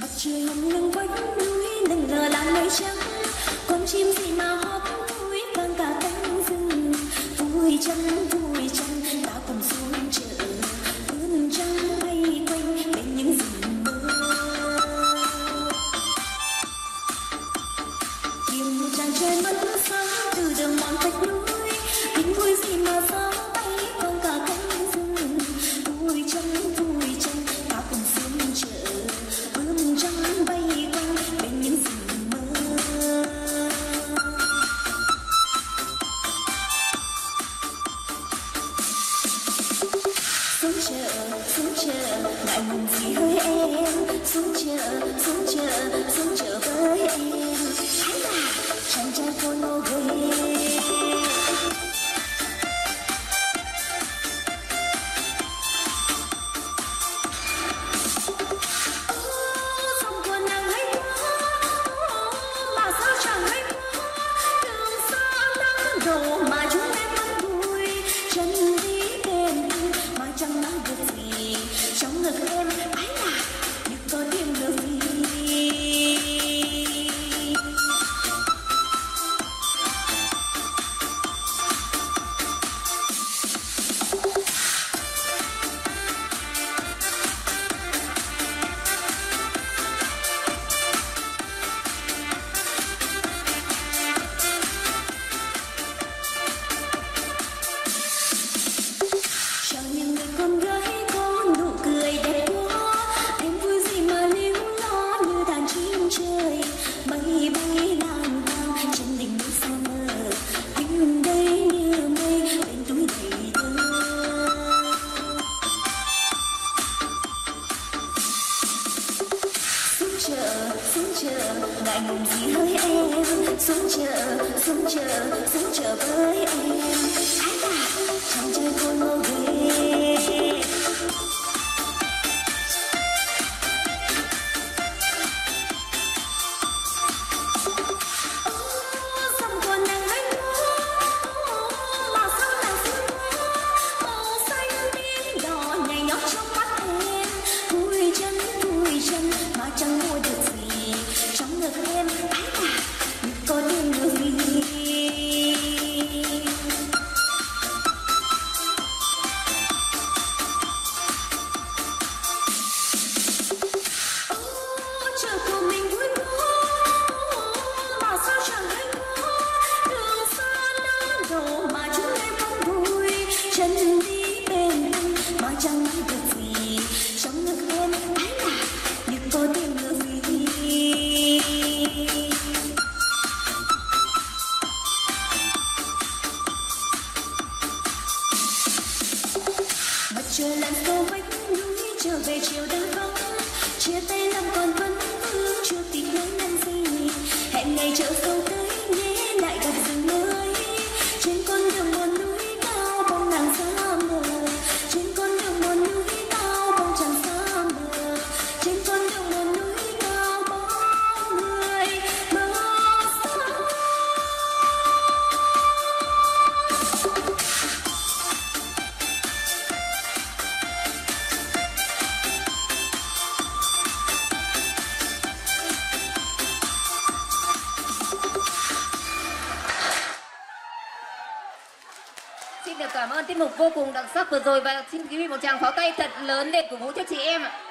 mặt trời hồng lưng quanh núi, nâng lờ làn mây trắng. Con chim gì mà hót vui vang cả cánh rừng. Vui chân sunshine sunshine 蓝最 chờ xuống chợ đành gì hỡi em xuống chờ xuống chờ xuống chờ với em 将我的 trời lạnh sâu vách núi trở về chiều đã vắng chia tay năm còn vẫn vương chưa tìm lấy năm gì. Hẹn ngày chợ câu Xin được cảm ơn tiết mục vô cùng đặc sắc vừa rồi và xin quý vị một tràng pháo tay thật lớn để cổ vũ cho chị em ạ.